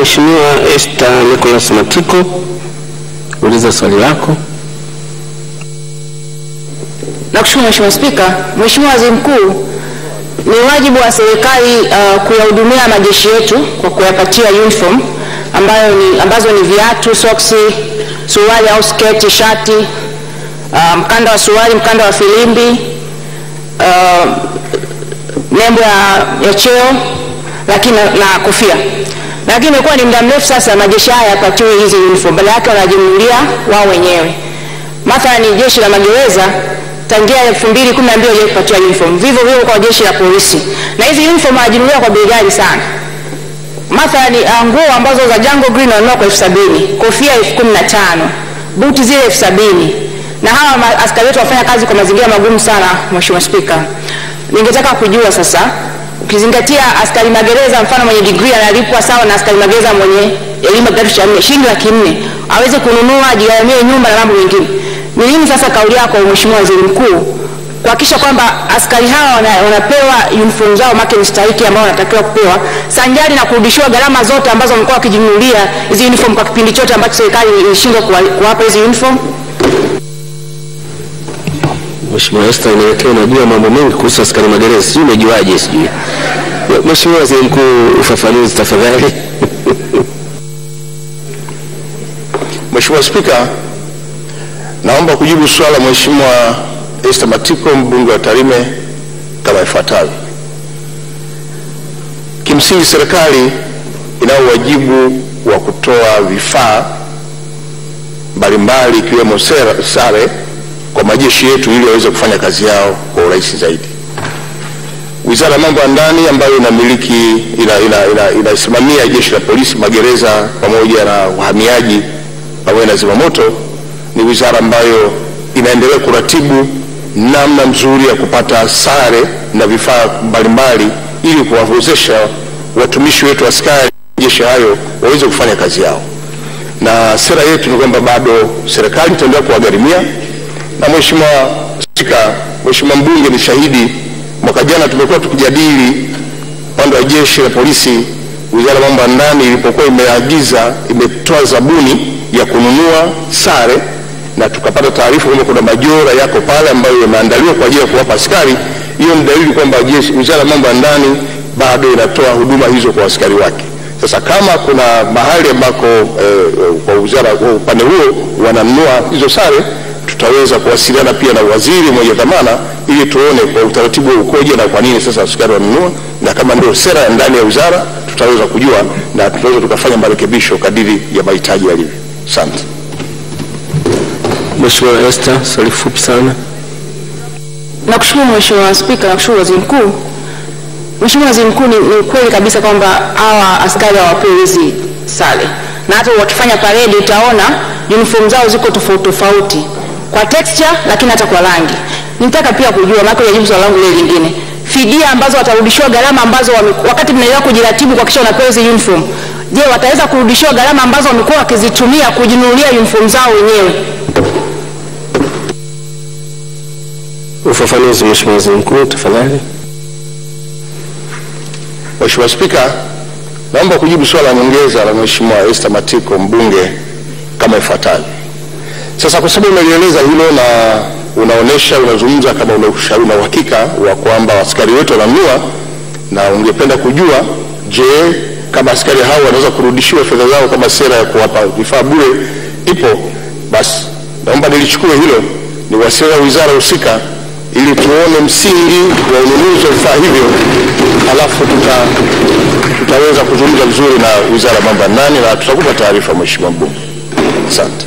Mheshimiwa Esther Nicholas Matiko, uliza swali lako. Nakushukuru Mheshimiwa Spika. Mheshimiwa Waziri Mkuu, ni wajibu wa serikali uh, kuyahudumia majeshi yetu kwa kuyapatia uniform ambayo ni, ambazo ni viatu, soksi, suruali au sketi, shati, uh, mkanda wa suruali, mkanda wa filimbi, uh, nembo ya, ya cheo lakini na, na kofia. Lakini imekuwa ni muda mrefu sasa majeshi haya yapatiwe hizi uniform, badala yake wanajinunulia wao wenyewe. Mathalan jeshi la magereza tangia 2012 hawajawahi kupatiwa uniform. Vivyo hivyo kwa jeshi la polisi. Na hizi uniform hajinunulia kwa bei ghali sana. Mathalan uh, nguo ambazo za Jungle Green wanunua kwa elfu sabini, kofia elfu kumi na tano, buti zile elfu sabini. Na hawa askari wetu wafanya kazi kwa mazingira magumu sana, Mheshimiwa Spika. Ningetaka kujua sasa ukizingatia askari magereza mfano mwenye degree analipwa sawa na askari magereza mwenye elimu ya kidato cha nne shilingi laki nne aweze kununua ajigharamie nyumba na mambo mengine. Ni nini sasa kauli yako Mheshimiwa Waziri Mkuu kuhakikisha kwamba askari hawa wana, wanapewa uniform zao make ni stahiki ambao wanatakiwa kupewa sanjari na kurudishiwa gharama zote ambazo wamekuwa wakijinunulia hizi uniform kwa kipindi chote ambacho serikali ilishindwa kuwa- kuwapa hizi uniform? Mheshimiwa Esther, inaelekea unajua mambo mengi kuhusu askari magereza, sijui umejuaje? Sijui. Mheshimiwa Waziri Mkuu, ufafanuzi tafadhali. Mheshimiwa Spika, naomba kujibu swala la Mheshimiwa Esther Matiko mbunge wa Tarime kama ifuatavyo. Kimsingi serikali inao wajibu wa kutoa vifaa mbalimbali ikiwemo sare kwa majeshi yetu ili waweze kufanya kazi yao kwa urahisi zaidi. Wizara ya Mambo ya Ndani ambayo inamiliki ina, ina, ina, inasimamia jeshi la polisi, magereza pamoja na uhamiaji pamoja na zimamoto ni wizara ambayo inaendelea kuratibu namna nzuri ya kupata sare na vifaa mbalimbali ili kuwawezesha watumishi wetu askari jeshi hayo waweze kufanya kazi yao, na sera yetu ni kwamba bado serikali itaendelea kuwagharimia na Mheshimiwa Spika, Mheshimiwa mbunge ni shahidi, mwaka jana tumekuwa tukijadili upande wa jeshi la polisi, wizara ya mambo ya ndani ilipokuwa imeagiza imetoa zabuni ya kununua sare, na tukapata taarifa kwamba kuna majora yako pale ambayo yameandaliwa kwa ajili ya kuwapa askari. Hiyo ni dalili kwamba jeshi, wizara ya mambo ya ndani bado inatoa huduma hizo kwa askari wake. Sasa kama kuna mahali ambako eh, kwa wizara kwa upande huo wananunua hizo sare tutaweza kuwasiliana pia na waziri mwenye dhamana ili tuone kwa utaratibu wa ukoje na kwa nini sasa askari wanunua, na kama ndio sera ya ndani ya wizara tutaweza kujua na tutaweza tukafanya marekebisho kadiri ya mahitaji yalivyo. Asante. Mheshimiwa Esther, swali fupi sana. Nakushukuru Mheshimiwa Spika, nakushukuru Waziri Mkuu. Mheshimiwa Waziri Mkuu, ni, ukweli kweli kabisa kwamba hawa askari hawapewi hizi sare, na hata wakifanya paredi utaona uniform zao ziko tofauti tofauti kwa texture, lakini hata kwa rangi. Nitaka pia kujua, maana hujajibu swali langu lile lingine, fidia ambazo watarudishiwa gharama ambazo wame, wakati mnaelewa kujiratibu kuhakikisha wanapewa hizi uniform, je, wataweza kurudishiwa gharama ambazo wamekuwa wakizitumia kujinunulia uniform zao wenyewe? Ufafanuzi, Mheshimiwa Waziri Mkuu, tafadhali. Mheshimiwa Spika, naomba kujibu swala la nyongeza la Mheshimiwa Esther Matiko mbunge kama ifuatavyo. Sasa kwa sababu umelieleza hilo na unaonesha unazungumza kama una uhakika wa kwamba askari wetu wananunua, na ungependa kujua, je, kama askari hao wanaweza kurudishiwa fedha zao kama sera ya kuwapa vifaa bure ipo, basi naomba nilichukue hilo niwasiliane na wizara husika ili tuone msingi wa ununuzi wa vifaa hivyo, halafu tuta, tutaweza kuzungumza vizuri na wizara mambo ya ndani na tutakupa taarifa, Mheshimiwa mbunge. Asante.